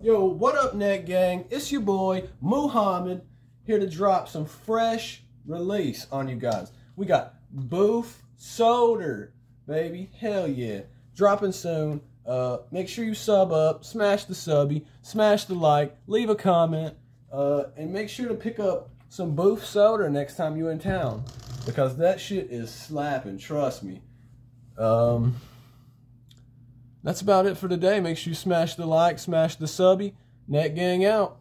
Yo, what up, NeckGang? It's your boy, Muhammad, here to drop some fresh release on you guys. We got Boof Soda, baby. Hell yeah. Dropping soon. Uh, make sure you sub up, smash the subby, smash the like, leave a comment, uh, and make sure to pick up some Boof Soda next time you're in town. Because that shit is slapping, trust me. Um, that's about it for today. Make sure you smash the like, smash the subby. NeckGang out.